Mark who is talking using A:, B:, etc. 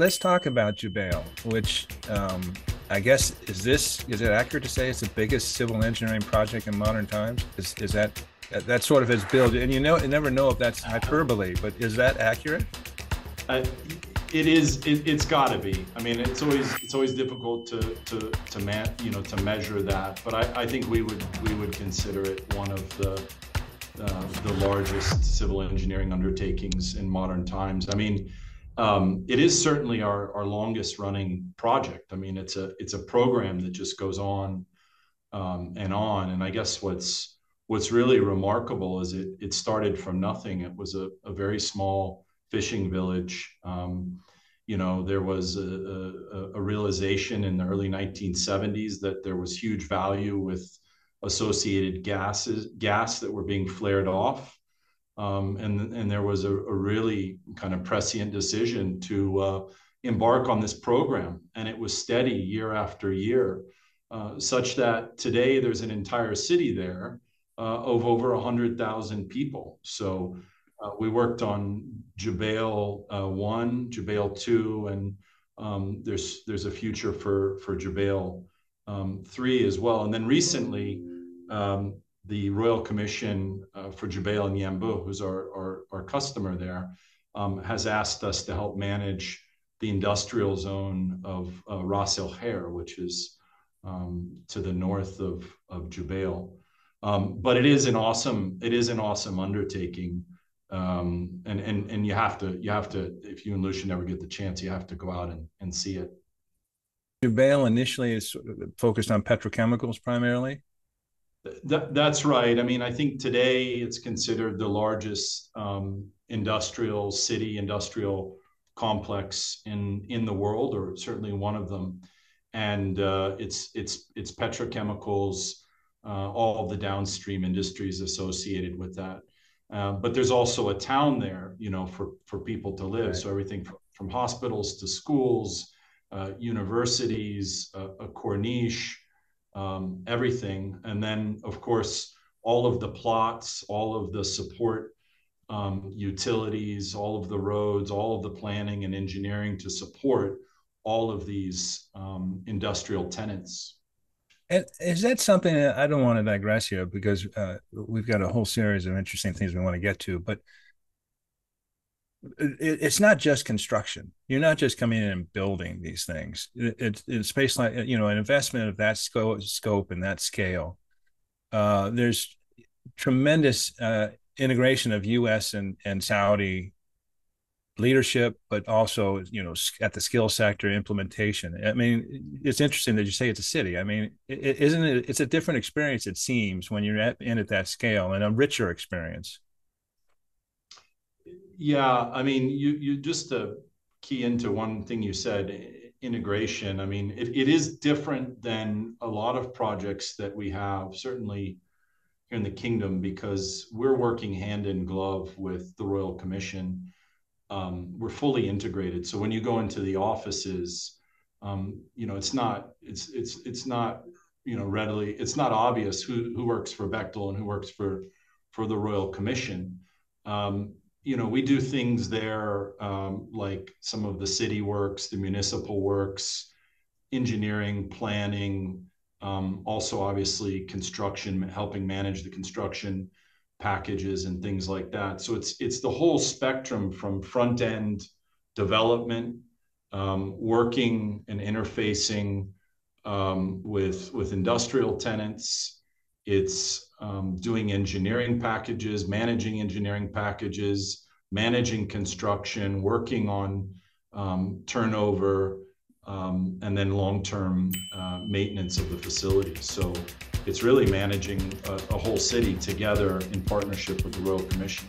A: let's talk about Jubail, which um, I guess is this is it accurate to say it's the biggest civil engineering project in modern times? Is is that that sort of has built? And you know, you never know if that's hyperbole, but is that accurate?
B: Uh, it is. It, has got to be. I mean, it's always it's always difficult to to to man, you know to measure that. But I, I think we would we would consider it one of the uh, the largest civil engineering undertakings in modern times. I mean, um, it is certainly our, our longest running project. I mean, it's a it's a program that just goes on um, and on. And I guess what's what's really remarkable is it it started from nothing. It was a, a very small fishing village. Um, you know, there was a, a, a, realization in the early 1970s that there was huge value with associated gases, gas that were being flared off. Um, and, and there was a, a, really kind of prescient decision to uh, embark on this program. And it was steady year after year, uh, such that today there's an entire city there uh, of over 100,000 people. So uh, we worked on Jubail uh, 1, Jubail 2, and um, there's, there's a future for, for Jubail um, 3 as well. And then recently, um, the Royal Commission uh, for Jubail and Yanbu, who's our, our, our customer there, um, has asked us to help manage the industrial zone of uh, Ras El Khair, which is um, to the north of, of Jubail. Um, but it is an awesome it is an awesome undertaking, um, and and and you have to you have to if you and Lucian ever get the chance, you have to go out and, and see it.
A: Jubail initially is focused on petrochemicals primarily.
B: That, that's right. I mean, I think today it's considered the largest um, industrial city, industrial complex in in the world, or certainly one of them. And uh, it's it's it's petrochemicals, uh, all the downstream industries associated with that. Uh, but there's also a town there, you know, for for people to live. Right. So everything from, from hospitals to schools, uh, universities, a corniche um, everything. And then, of course, all of the plots, all of the support um, utilities, all of the roads, all of the planning and engineering to support all of these um, industrial tenants.
A: And is that something that I don't want to digress here because uh, we've got a whole series of interesting things we want to get to, but it's not just construction. You're not just coming in and building these things. It's it, space like you know an investment of that scope, scope and that scale. Uh, there's tremendous uh, integration of U.S. and and Saudi leadership, but also you know at the skill sector implementation. I mean, it's interesting that you say it's a city. I mean, is not it? It's a different experience. It seems when you're at, in at that scale and a richer experience.
B: Yeah, I mean, you you just to key into one thing you said, integration. I mean, it, is different than a lot of projects that we have, certainly here in the kingdom, because we're working hand in glove with the Royal Commission. Um, we're fully integrated. So when you go into the offices, um, you know, it's not it's it's it's not you know readily it's not obvious who who works for Bechtel and who works for for the Royal Commission. Um, you know, we do things there um, like some of the city works, the municipal works, engineering, planning, um, also obviously construction, helping manage the construction packages and things like that. So it's it's the whole spectrum from front end development, um, working and interfacing um, with with industrial tenants, it's um, doing engineering packages, managing engineering packages, managing construction, working on um, turnover, um, and then long-term uh, maintenance of the facilities. So it's really managing a, a whole city together in partnership with the Royal Commission.